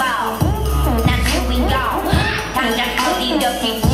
vào. Nặng như bình nhỏ thằng giặc có tìm được thành phố